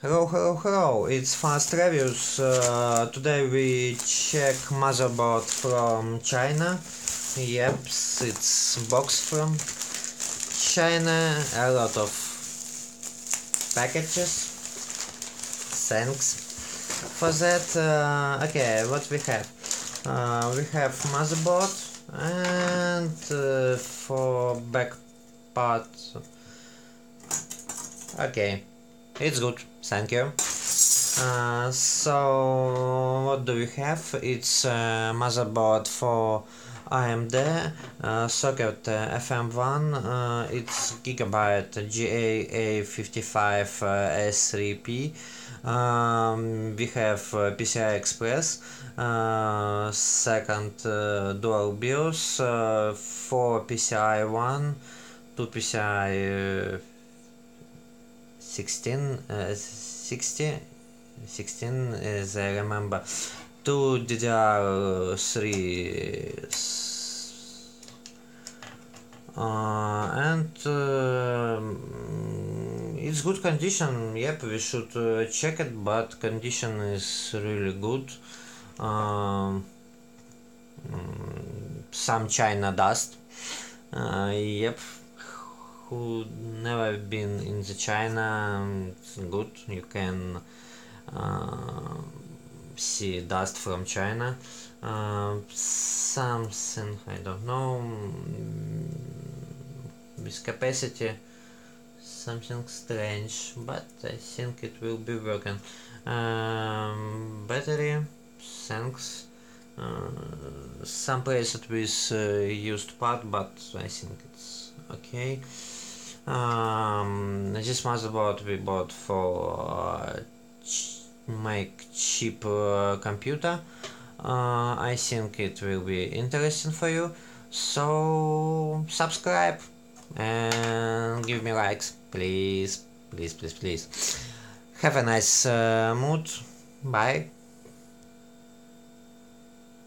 Hello, hello, hello, it's Fast Reviews. Uh, today we check motherboard from China. Yep, it's box from China. A lot of packages. Thanks for that. Uh, okay, what we have? Uh, we have motherboard and uh, for back part. Okay. It's good, thank you. Uh, so what do we have? It's a motherboard for AMD uh, socket uh, FM1. Uh, it's Gigabyte GAA55 uh, S3P. Um, we have uh, PCI Express, uh, second uh, dual BIOS, for PCI 1, 2 PCI 16 uh, 60 16 as I remember. Two DDR3 uh, and uh, it's good condition. Yep we should uh, check it but condition is really good. Um, some China dust. Uh, yep who never been in the China, it's good. You can uh, see dust from China. Uh, something I don't know with capacity something strange but I think it will be working um, battery thanks uh, some placed with uh, used part but I think it's okay um, this motherboard we bought for uh, ch make cheap uh, computer. Uh, I think it will be interesting for you. So subscribe and give me likes, please, please, please, please. Have a nice uh, mood. Bye.